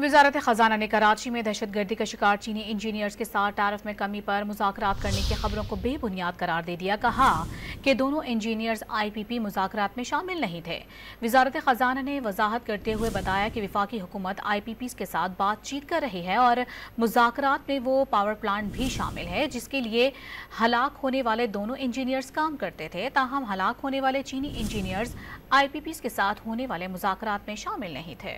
वजारत ख़जाना ने कराची में दहशत गर्दी का शिकार चीनी इंजीनियर्स के साथ टैरफ में कमी पर मुजाकर करने की खबरों को बेबुनियाद करार दे दिया। कहा कि दोनों इंजीनियर्स आई पी पी मुजाकर में शामिल नहीं थे। वजारत ख़जाना ने वजाहत करते हुए बताया कि विफाकी हुकूमत आई पी पी के साथ बातचीत कर रही है और मुजाकर में वो पावर प्लांट भी शामिल है, जिसके लिए हलाक होने वाले दोनों इंजीनियर्स काम करते थे। ताहम हलाक होने वाले चीनी इंजीनियर्स आई पी पी के साथ होने वाले मुजाकर में शामिल नहीं थे।